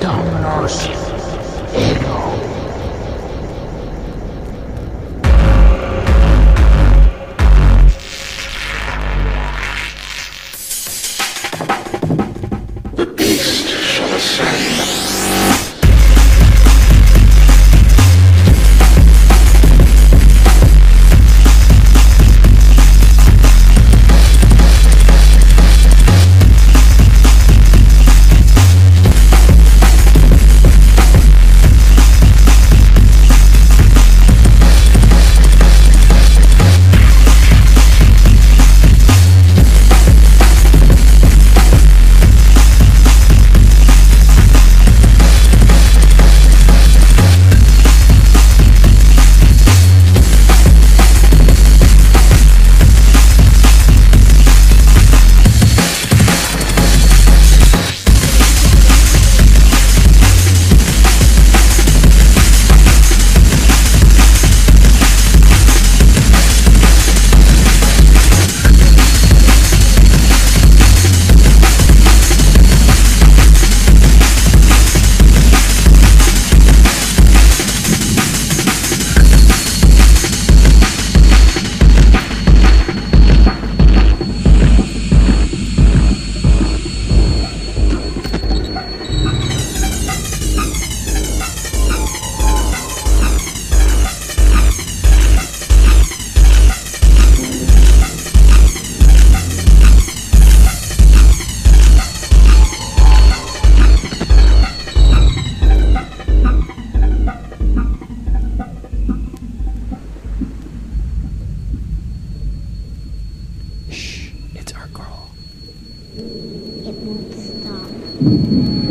Dominus Ego. The beast shall ascend. It won't stop.